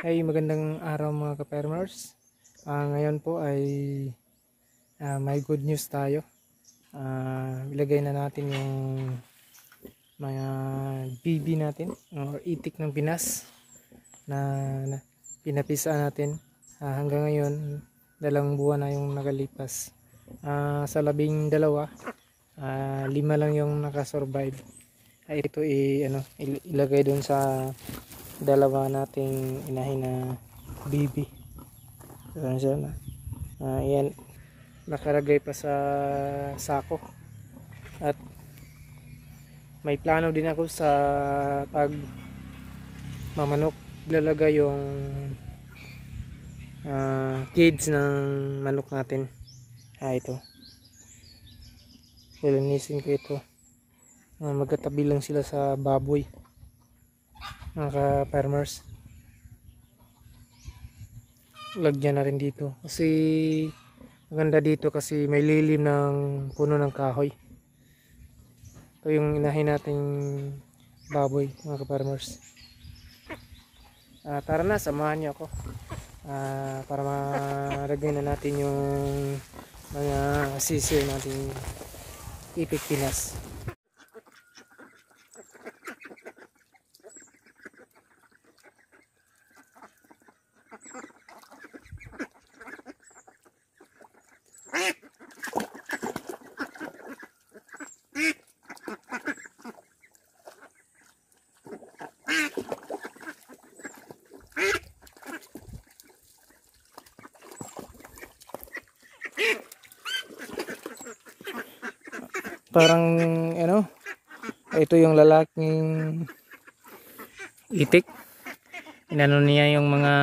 Ay magandang araw mga ka-farmers. Ah, ngayon po ay ah, may good news tayo. Ah, ilagay na natin yung mga BB natin or itik ng Pinas na, na pinapisa natin. Ah, hanggang ngayon, dalawang buwan na yung nakalipas. Ah, sa labing dalawa, ah, lima lang yung nakasurvive. Ay ito i ano il- ilagay doon sa dalawa nating inahin na baby. Ayan siya na. Ah, yan. Nakalagay pa sa sako. At may plano din ako sa pag mamanok. Lalagay yung ah, kids ng manok natin. Ah, ito. Lilinisin ko ito. Ah, magkatabi lang sila sa baboy mga ka-farmers. Lagyan na rin dito. Kasi maganda dito kasi may lilim ng puno ng kahoy. Ito yung inahin nating baboy mga ka-farmers. Ah, tara na samahan niyo ako. Ah, para maragyan na natin yung mga sisir nating ipik pinas parang ano ito yung lalaking itik. Inano niya yung mga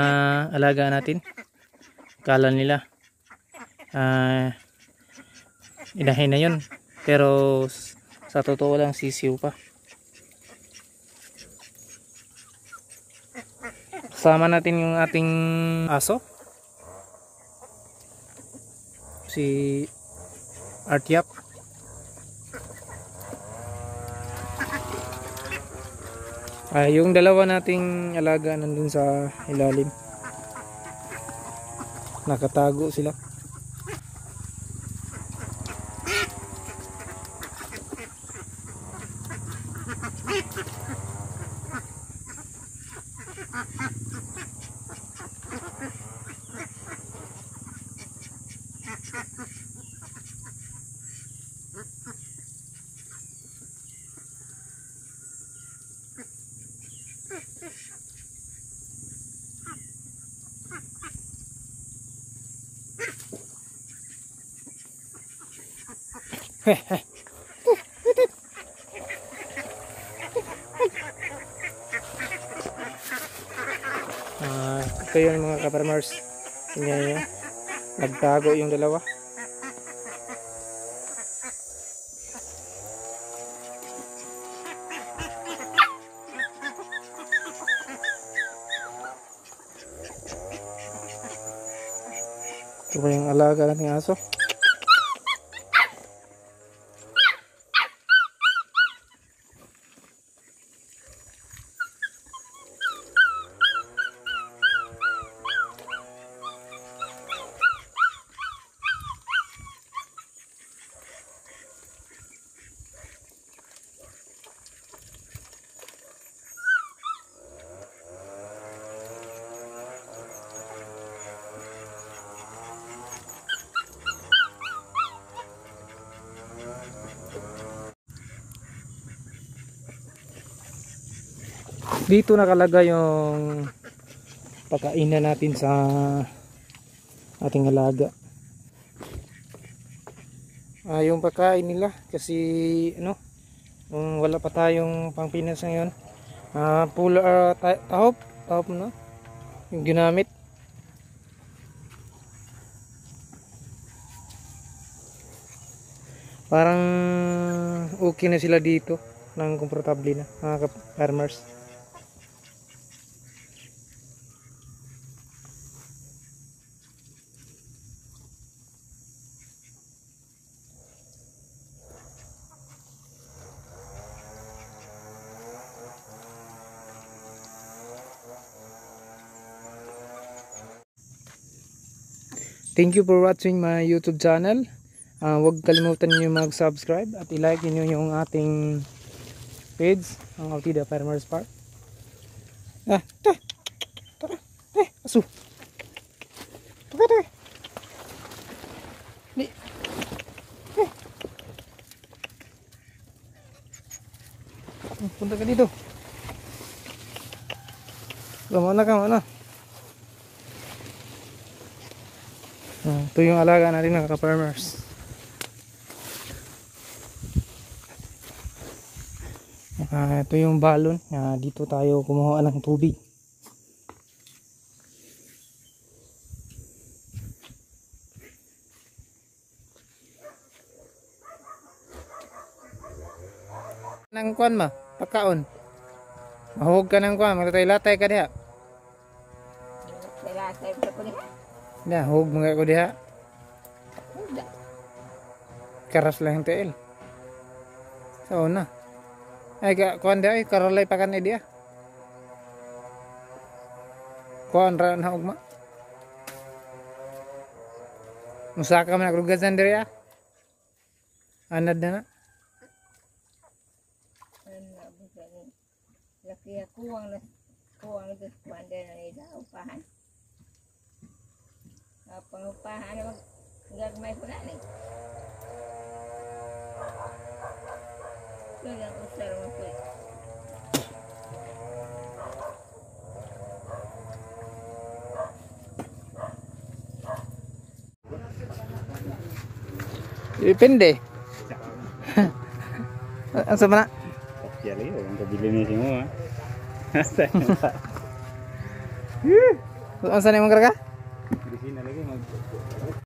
alaga natin. Kala nila ah inahin na yun. Pero sa totoo lang sisiw pa. Kasama natin yung ating aso. Si Artyap Ah, yung dalawa nating alaga nandun sa ilalim. Nakatago sila. Ah, ito yun mga ka-farmers. Tingnan nyo. Nagtago yung dalawa. Ito ba yung alaga nating aso? Dito nakalagay yung pagkainan natin sa ating alaga. Ah, yung pagkain nila kasi ano nung wala pa tayong pangpinas ngayon ah, pula, ah, ta- tahop tahop na yung ginamit. Parang okay na sila dito nang komportable na mga farmers thank you for watching my YouTube channel. Ah, huwag kalimutan niyo mag-subscribe at i-like niyo yung ating page, ang Altida Farmers Park. Ah, ta. Tara. Eh, aso. Taka, taka. Ni. Eh. Punta ka dito. Kamo na, kamo Ah, ito yung alaga natin mga ka-farmers. Ah, ito yung balon. Ah, dito tayo kumuha ng tubig. Nang kuan ma, pagkaon. Mahug ka ng kuan, maglatay-latay ka diha. Kaya tayo sa kulit. Diha, hug mga ko diha. Huwag Karas lang yung tiil. Sa una. Ay, ka, kuan diha, ay, karalay pa kan diha. Kuan ra na ugma. Musaka man nagrugasan diri ah. Anad na na. Laki ako ang nas kuwang ito sa kuwanda na nila upahan. Uh, pangupahan na mag gagmay ko na ni. Ito lang usar mo ko. Depende. Ang sama na. Ya lagi orang kabili ni semua. Ang sana yung mga karga? ही नहीं लगे